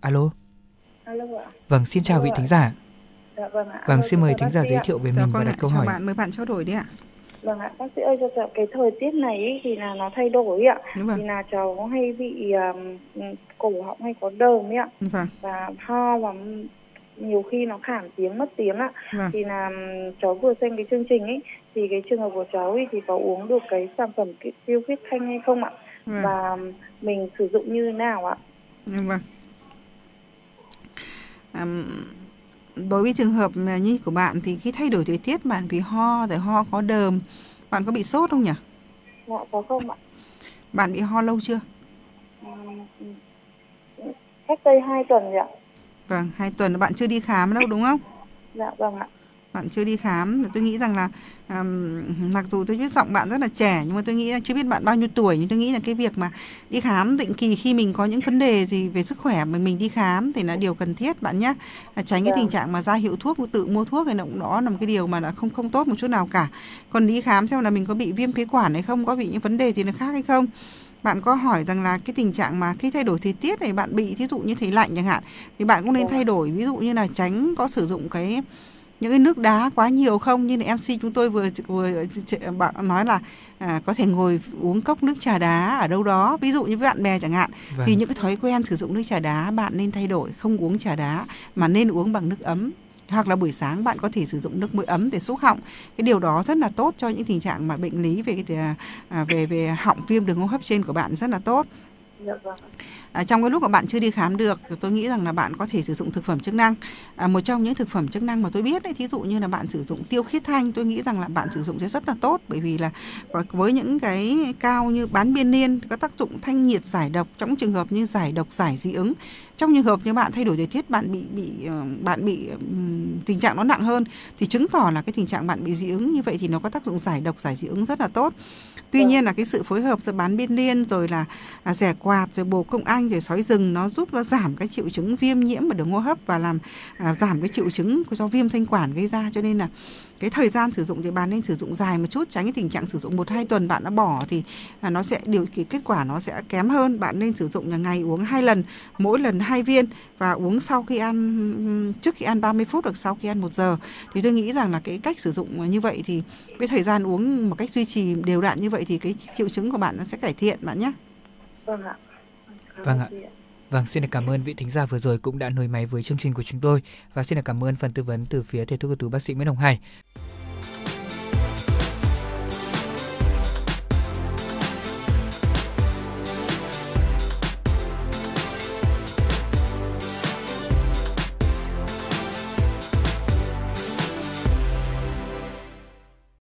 Alo. Alo ạ. Vâng, xin chào Alo vị ạ. thính giả. Dạ vâng ạ. Vâng, xin mời thính giả giới thiệu về Dạ mình và vâng đặt câu hỏi. bạn, mời bạn trao đổi đi ạ. Vâng ạ, bác sĩ ơi cho cháu cái thời tiết này ý, thì là nó thay đổi ạ. Đúng Thì vâng, là cháu hay bị um, cổ họng hay có đờm ấy ạ vâng, và ho và nhiều khi nó khản tiếng mất tiếng ạ. vâng. Thì là cháu vừa xem cái chương trình ấy thì cái trường hợp của cháu ấy thì có uống được cái sản phẩm tiêu huyết thanh hay không ạ? Vâng, Và mình sử dụng như thế nào ạ? vâng. Đối với trường hợp như của bạn thì khi thay đổi thời tiết bạn bị ho rồi ho có đờm bạn có bị sốt không nhỉ Dạ có không ạ? bạn bị ho lâu chưa cách đây 2 tuần ạ. vâng hai tuần là bạn chưa đi khám đâu đúng không Dạ vâng ạ. Bạn chưa đi khám tôi nghĩ rằng là ừm, mặc dù tôi biết giọng bạn rất là trẻ nhưng mà tôi nghĩ là chưa biết bạn bao nhiêu tuổi nhưng tôi nghĩ là cái việc mà đi khám định kỳ khi mình có những vấn đề gì về sức khỏe mà mình đi khám thì là điều cần thiết bạn nhé À, tránh cái Vâng. tình trạng mà ra hiệu thuốc tự mua thuốc thì nó cũng đó là một cái điều mà là không không tốt một chút nào cả còn đi khám xem là mình có bị viêm phế quản hay không có bị những vấn đề gì nó khác hay không bạn có hỏi rằng là cái tình trạng mà khi thay đổi thời tiết này bạn bị thí dụ như thấy lạnh chẳng hạn thì bạn cũng nên Vâng. thay đổi ví dụ như là tránh có sử dụng cái những cái nước đá quá nhiều không như là MC chúng tôi vừa vừa ch- bạn nói là à, có thể ngồi uống cốc nước trà đá ở đâu đó ví dụ như với bạn bè chẳng hạn Vâng. thì những cái thói quen sử dụng nước trà đá bạn nên thay đổi không uống trà đá mà nên uống bằng nước ấm hoặc là buổi sáng bạn có thể sử dụng nước muối ấm để xúc họng cái điều đó rất là tốt cho những tình trạng mà bệnh lý về cái à, à, về về họng viêm đường hô hấp trên của bạn rất là tốt. À, trong cái lúc mà bạn chưa đi khám được thì tôi nghĩ rằng là bạn có thể sử dụng thực phẩm chức năng. À, một trong những thực phẩm chức năng mà tôi biết ấy, thí dụ như là bạn sử dụng tiêu khiết thanh tôi nghĩ rằng là bạn sử dụng sẽ rất là tốt bởi vì là với những cái cao như bán biên niên có tác dụng thanh nhiệt giải độc. Trong trường hợp như giải độc giải dị ứng trong trường hợp như bạn thay đổi thời tiết bạn bị bị ờ, bạn bị tình trạng nó nặng hơn thì chứng tỏ là cái tình trạng bạn bị dị ứng như vậy thì nó có tác dụng giải độc giải dị ứng rất là tốt. Tuy Vâng. nhiên là cái sự phối hợp giữa bán biên niên rồi là à, rẻ quạt rồi bồ công anh rồi sói rừng nó giúp nó giảm cái triệu chứng viêm nhiễm ở đường hô hấp và làm à, giảm cái triệu chứng của do viêm thanh quản gây ra. Cho nên là cái thời gian sử dụng thì bạn nên sử dụng dài một chút tránh cái tình trạng sử dụng một hai tuần bạn đã bỏ thì à, nó sẽ điều cái kết quả nó sẽ kém hơn. Bạn nên sử dụng là ngày uống hai lần mỗi lần hai viên và uống sau khi ăn trước khi ăn 30 phút hoặc sau khi ăn một giờ. Thì tôi nghĩ rằng là cái cách sử dụng như vậy thì cái thời gian uống một cách duy trì đều đặn như vậy thì cái triệu chứng của bạn nó sẽ cải thiện bạn nhé. Vâng ạ. Cảm Vâng ạ. Vâng, xin được cảm ơn vị thính giả vừa rồi cũng đã nối máy với chương trình của chúng tôi và xin được cảm ơn phần tư vấn từ phía thầy thuốc ưu tú bác sĩ Nguyễn Hồng Hải.